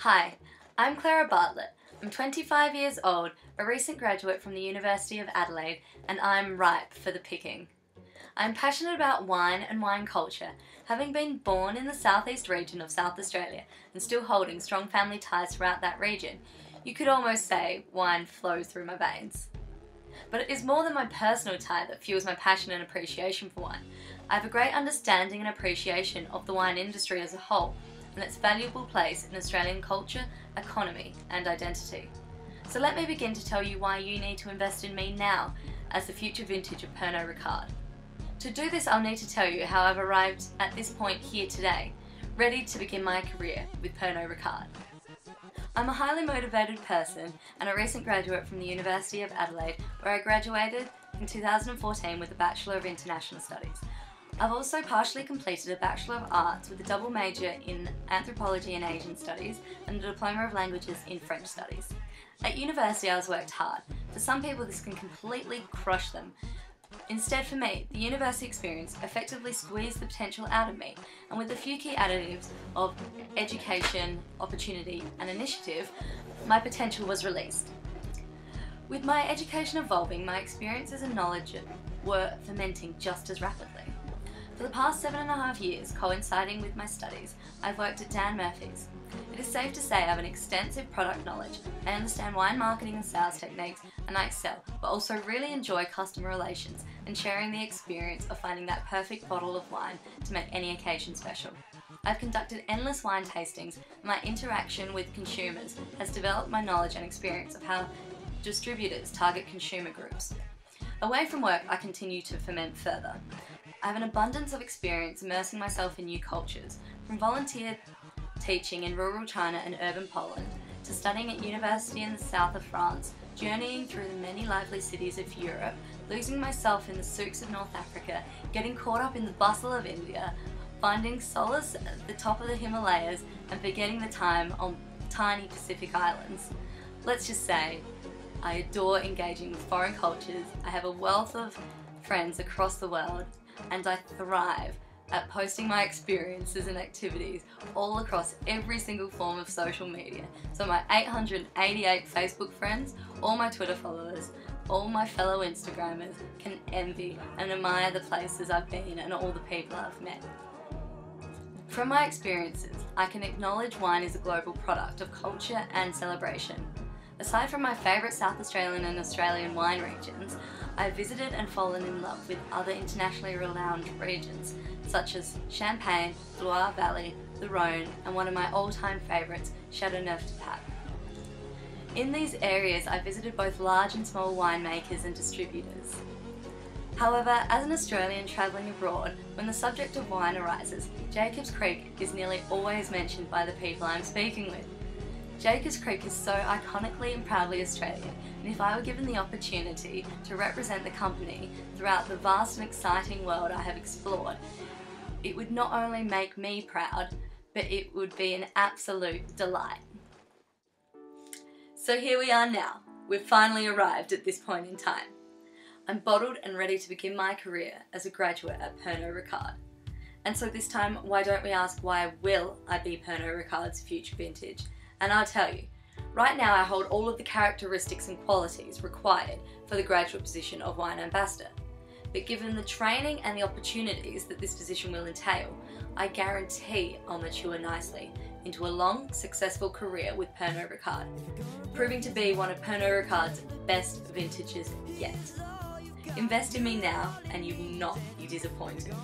Hi, I'm Clara Bartlett. I'm 25 years old, a recent graduate from the University of Adelaide, and I'm ripe for the picking. I'm passionate about wine and wine culture, having been born in the southeast region of South Australia and still holding strong family ties throughout that region. You could almost say wine flows through my veins. But it is more than my personal tie that fuels my passion and appreciation for wine. I have a great understanding and appreciation of the wine industry as a whole and its valuable place in Australian culture, economy and identity. So let me begin to tell you why you need to invest in me now as the future vintage of Pernod Ricard. To do this I'll need to tell you how I've arrived at this point here today, ready to begin my career with Pernod Ricard. I'm a highly motivated person and a recent graduate from the University of Adelaide where I graduated in 2014 with a Bachelor of International Studies. I've also partially completed a Bachelor of Arts with a double major in Anthropology and Asian Studies and a Diploma of Languages in French Studies. At university I was worked hard. For some people this can completely crush them. Instead for me, the university experience effectively squeezed the potential out of me and with a few key additives of education, opportunity and initiative, my potential was released. With my education evolving, my experiences and knowledge were fermenting just as rapidly. For the past seven and a half years, coinciding with my studies, I've worked at Dan Murphy's. It is safe to say I have an extensive product knowledge, I understand wine marketing and sales techniques, and I excel, but also really enjoy customer relations and sharing the experience of finding that perfect bottle of wine to make any occasion special. I've conducted endless wine tastings, and my interaction with consumers has developed my knowledge and experience of how distributors target consumer groups. Away from work, I continue to ferment further. I have an abundance of experience immersing myself in new cultures, from volunteer teaching in rural China and urban Poland, to studying at university in the south of France, journeying through the many lively cities of Europe, losing myself in the souks of North Africa, getting caught up in the bustle of India, finding solace at the top of the Himalayas, and forgetting the time on tiny Pacific islands. Let's just say, I adore engaging with foreign cultures, I have a wealth of friends across the world, and I thrive at posting my experiences and activities all across every single form of social media. So my 888 Facebook friends, all my Twitter followers, all my fellow Instagrammers can envy and admire the places I've been and all the people I've met. From my experiences, I can acknowledge wine is a global product of culture and celebration. Aside from my favourite South Australian and Australian wine regions, I've visited and fallen in love with other internationally renowned regions such as Champagne, Loire Valley, the Rhone and one of my all-time favourites, Châteauneuf-du-Pape. In these areas I visited both large and small winemakers and distributors. However, as an Australian travelling abroad, when the subject of wine arises, Jacobs Creek is nearly always mentioned by the people I'm speaking with. Jacobs Creek is so iconically and proudly Australian, and if I were given the opportunity to represent the company throughout the vast and exciting world I have explored, it would not only make me proud, but it would be an absolute delight. So here we are now. We've finally arrived at this point in time. I'm bottled and ready to begin my career as a graduate at Pernod Ricard. And so this time, why don't we ask why will I be Pernod Ricard's future vintage? And I'll tell you, right now I hold all of the characteristics and qualities required for the graduate position of wine ambassador. But given the training and the opportunities that this position will entail, I guarantee I'll mature nicely into a long, successful career with Pernod Ricard, proving to be one of Pernod Ricard's best vintages yet. Invest in me now and you will not be disappointed.